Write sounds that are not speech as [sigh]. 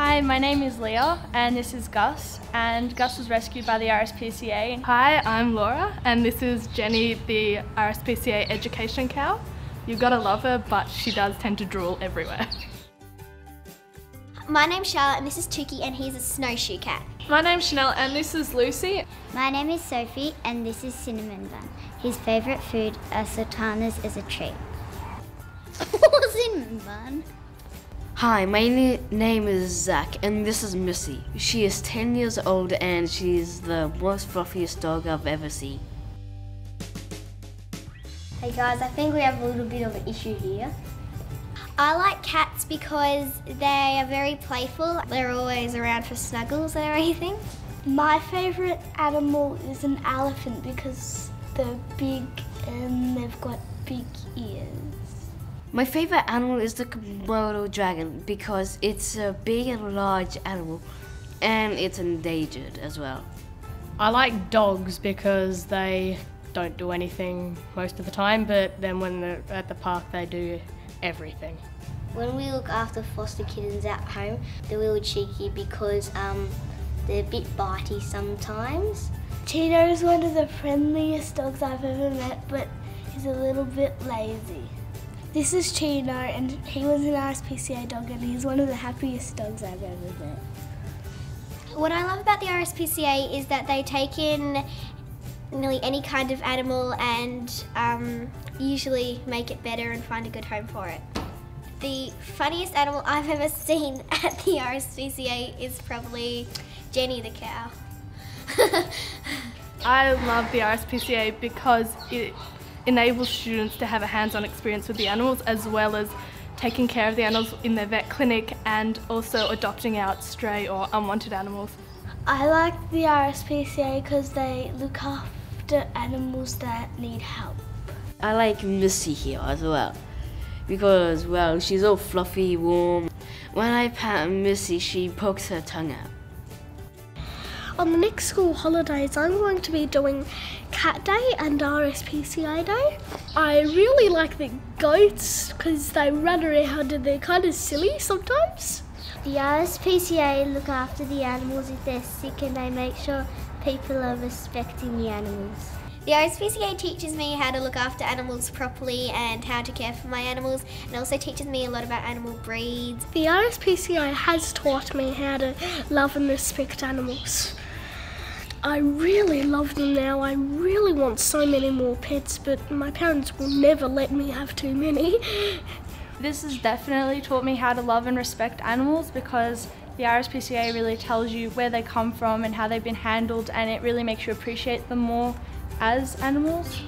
Hi, my name is Leah and this is Gus and Gus was rescued by the RSPCA. Hi, I'm Laura and this is Jenny, the RSPCA education cow. You've got to love her, but she does tend to drool everywhere. My name's Charlotte and this is Tuki and he's a snowshoe cat. My name's Chanel and this is Lucy. My name is Sophie and this is Cinnamon Bun. His favourite food are sultanas as a treat. [laughs] Cinnamon Bun. Hi, my na- name is Zach, and this is Missy. She is 10 years old and she's the most fluffiest dog I've ever seen. Hey guys, I think we have a little bit of an issue here. I like cats because they are very playful. They're always around for snuggles and everything. My favourite animal is an elephant because they're big and they've got big ears. My favorite animal is the Komodo dragon because it's a big and large animal and it's endangered as well. I like dogs because they don't do anything most of the time, but then when they're at the park, they do everything. When we look after foster kittens at home, they're a little cheeky because um, they're a bit bitey sometimes. Chino is one of the friendliest dogs I've ever met, but he's a little bit lazy. This is Chino, and he was an RSPCA dog, and he's one of the happiest dogs I've ever met. What I love about the RSPCA is that they take in nearly any kind of animal and um, usually make it better and find a good home for it. The funniest animal [laughs] I've ever seen at the RSPCA is probably Jenny the cow. [laughs] I love the RSPCA because it enables students to have a hands-on experience with the animals as well as taking care of the animals in their vet clinic and also adopting out stray or unwanted animals. I like the RSPCA because they look after animals that need help. I like Missy here as well because, well, she's all fluffy, warm. When I pat Missy, she pokes her tongue out. On the next school holidays, I'm going to be doing Cat Day and RSPCA Day. I really like the goats because they run around and they're kind of silly sometimes. The RSPCA look after the animals if they're sick and they make sure people are respecting the animals. The RSPCA teaches me how to look after animals properly and how to care for my animals and also teaches me a lot about animal breeds. The RSPCA has taught me how to love and respect animals. I really love them now. I really want so many more pets, but my parents will never let me have too many. [laughs] This has definitely taught me how to love and respect animals because the RSPCA really tells you where they come from and how they've been handled and it really makes you appreciate them more as animals.